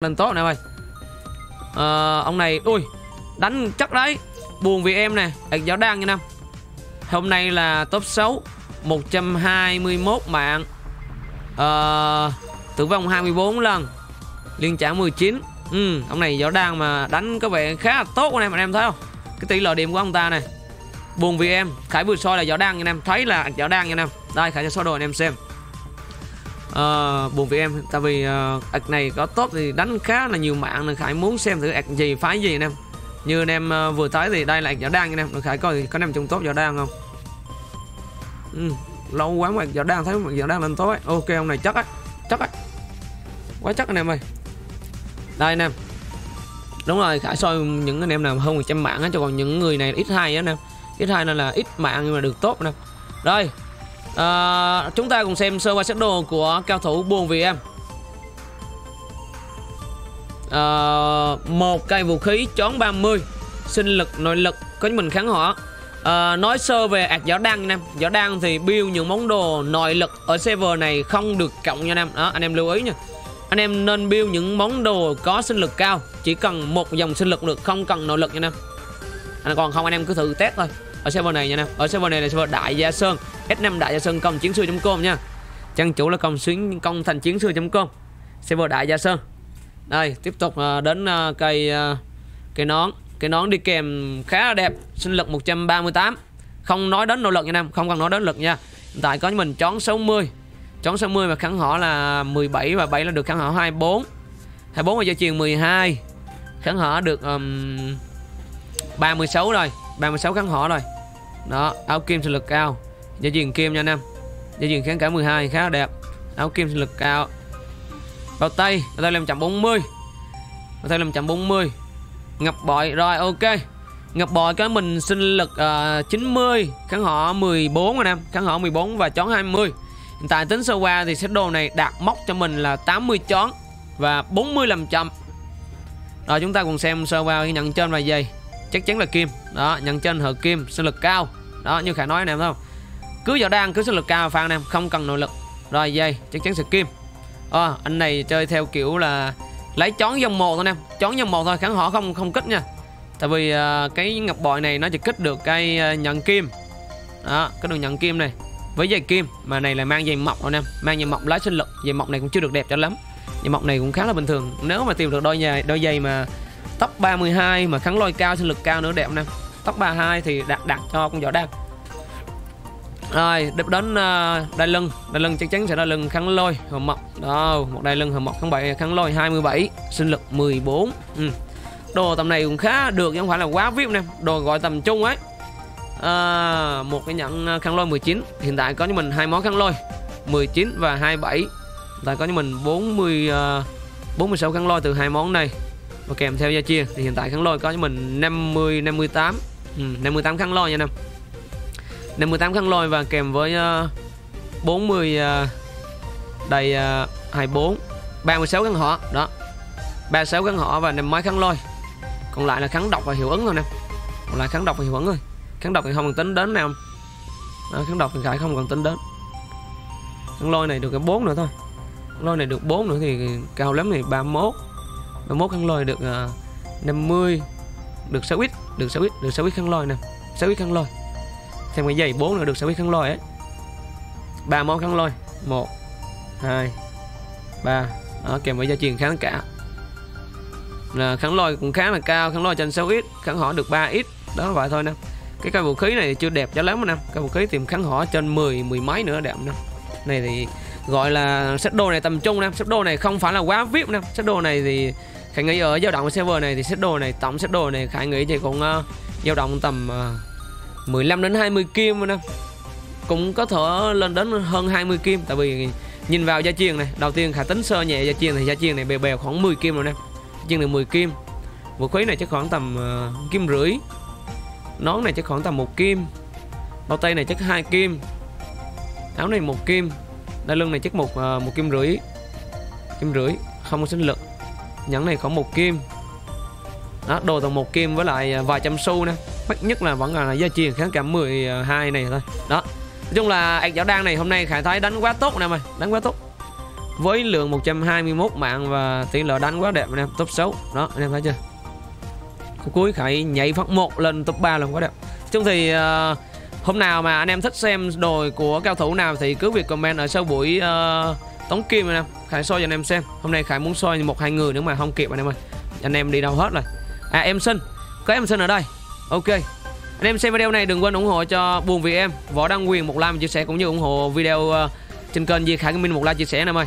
lên tốt nè ơi à, ờ, ông này ui đánh chắc đấy. Buồn vì em nè anh giáo đang nha năm hôm nay là top 6 121 mạng. Ờ, à, tử vong 24 lần. Liên trả 19 ừ, ông này giáo đang mà đánh có vẻ khá là tốt anh em anh em thấy không? Cái tỷ lệ điểm của ông ta này buồn vì em khải vừa soi là giáo đang nha em thấy là giáo đang nha em đây khải sẽ soi đồ anh em xem uh, buồn vì em tại vì ờ, uh, ạc này có tốt thì đánh khá là nhiều mạng nên khải muốn xem thử ạc gì phái gì anh em. Như anh em uh, vừa thấy thì đây là ạc võ đan anh em khải coi có em trong tốt võ đan không? Ừ, lâu quá mà võ đan thấy mà võ đan lên tối. ấy. ok ông này chắc á chắc á. Quá chắc anh em ơi. Đây anh em. Đúng rồi khải soi những anh em nào hơn 100 mạng á cho còn những người này ít hai á anh em. Ít hai nên là ít mạng nhưng mà được tốt anh em rồi à, chúng ta cùng xem sơ qua sơ đồ của cao thủ buồn vì em. À, một cây vũ khí chón 30 sinh lực nội lực có mình kháng hỏa. À, nói sơ về ạc giỏ đăng nha em. Giỏ đăng thì build những món đồ nội lực ở server này không được cộng nha em. Đó anh em lưu ý nha. Anh em nên build những món đồ có sinh lực cao. Chỉ cần một dòng sinh lực được không cần nội lực nha anh em. Anh còn không anh em cứ thử test thôi. Ở server này nha anh em. Ở server này là server đại gia sơn. S5 Đại Gia Sơn công chiến sư.com nha. Trang chủ là công xuyến công thành chiến sư.com Server Đại Gia Sơn. Đây tiếp tục à, đến à, cây à, cây nón. Cây nón đi kèm khá là đẹp Sinh lực 138 Không nói đến nỗ lực nha em Không cần nói đến lực nha. Hiện tại có mình chón 60 Chón 60 và kháng họ là 17 và 7 là được kháng họ 24 24 và gia truyền 12 Kháng họ được um, 36 rồi. 36 kháng họ rồi. Đó áo kim sinh lực cao. Gia truyền kim nha anh em. Gia truyền kháng cả 12 khá là đẹp. Áo kim sinh lực cao. Bao tay Bao tay làm 140 Bao tay làm 140 Ngập bội Rồi ok. Ngập bội cái mình sinh lực ờ, uh, 90 Kháng họ 14 anh em. Kháng họ 14 và chón 20 Hiện tại tính sơ qua thì set đồ này đạt mốc cho mình là 80 chón Và 40 làm chậm. Rồi chúng ta cùng xem sơ qua nhận trên và dây Chắc chắn là kim. Đó nhận trên hợp kim sinh lực cao. Đó như Khải nói anh em thấy không? Cứ vào đan cứ sinh lực cao phan em? Không cần nội lực. Rồi dây chắc chắn sẽ kim. À, anh này chơi theo kiểu là lấy chón dòng một thôi em. Chón dòng một thôi kháng họ không không kích nha. Tại vì uh, cái ngọc bội này nó chỉ kích được cái uh, nhận kim. Đó cái đường nhận kim này. Với dây kim mà này là mang dây mọc thôi em. Mang dây mọc lá sinh lực. Dây mọc này cũng chưa được đẹp cho lắm. Dây mọc này cũng khá là bình thường. Nếu mà tìm được đôi giày đôi giày mà tóc 32 mà kháng lôi cao sinh lực cao nữa đẹp em. Tóc 32 thì đặt đặt cho con võ đan rồi đập đến uh, đai lưng. Đai lưng chắc chắn sẽ đai lưng khăn lôi hầm mọc. Đó một đai lưng hầm mọc khăn bảy khăn lôi 27 sinh lực 14 ừ. đồ tầm này cũng khá được chứ không phải là quá vip nè. Đồ gọi tầm trung ấy. À, một cái nhẫn ờ, khăn lôi 19 hiện tại có như mình hai món khăn lôi 19 và 27 hiện tại có như mình 40 uh, 46 khăn lôi từ hai món này. Và kèm theo gia chia thì hiện tại khăn lôi có như mình 50 58 ừ, 58 khăn lôi nha anh năm 58 khăn lôi và kèm với uh, 40 uh, đầy uh, 24 36 khăn họ đó. 36 khăn họ và năm mấy khăn lôi. Còn lại là kháng độc và hiệu ứng thôi nè. Còn lại kháng độc và hiệu ứng thôi. Kháng độc thì không cần tính đến nào. Đó, kháng độc thì khải không cần tính đến. Khăn lôi này được cái 4 nữa thôi. Khăn lôi này được 4 nữa thì cao lắm thì 31 31 khăn lôi được ờ, uh, 50 được 6 ít được 6 ít được 6 ít khăn lôi nè. 6 ít khăn lôi thêm cái giày 4 nữa được sẽ biết khăn lôi ấy. Ba món khăn lôi. 1 2 3 đó, kèm với gia truyền kháng cả. Là kháng lôi cũng khá là cao kháng lôi trên 6 ít kháng họ được 3 ít. Đó vậy thôi nè. Cái cây vũ khí này chưa đẹp cho lắm nè. Cây vũ khí tìm kháng họ trên 10 mười mấy nữa đẹp nè. Này thì gọi là set đồ này tầm trung nè. Set đồ này không phải là quá vip nè. Set đồ này thì khải nghĩ ở dao động server này thì set đồ này tổng set đồ này khải nghĩ thì cũng uh, dao động tầm uh, 15 đến 20 kim nè. Cũng có thể lên đến hơn 20 kim tại vì nhìn vào gia chiên này đầu tiên khả tính sơ nhẹ gia chiên thì gia chiên này bèo bèo khoảng 10 kim rồi nè. Chiên được 10 kim. Vũ khí này chắc khoảng tầm uh, kim rưỡi. Nón này chắc khoảng tầm một kim. Bao tay này chắc hai kim. Áo này một kim. Đai lưng này chắc một uh, một kim rưỡi. Kim rưỡi không có sinh lực. Nhẫn này khoảng một kim đó đồ tầm một kim với lại à, vài trăm xu nè. Mắc nhất là vẫn là gia truyền kháng cảm 12 này thôi. Đó. Nói chung là ạc giáo đan này hôm nay khải thấy đánh quá tốt nè mày đánh quá tốt. Với lượng 121 mạng và tỷ lệ đánh quá đẹp anh em top 6 đó anh em thấy chưa? Cuối khải nhảy phát một lên top 3 lần quá đẹp. Chung thì uh, hôm nào mà anh em thích xem đồ của cao thủ nào thì cứ việc comment ở sau buổi uh, tống kim anh em khải soi cho anh em xem. Hôm nay khải muốn soi một hai người nữa mà không kịp anh em ơi. Anh em đi đâu hết rồi? À em sinh. Có em sinh ở đây. Ok. Anh em xem video này đừng quên ủng hộ cho buồn vì em. Võ đăng quyền một like chia sẻ cũng như ủng hộ video uh, trên kênh Di Khải Minh một like chia sẻ anh em ơi.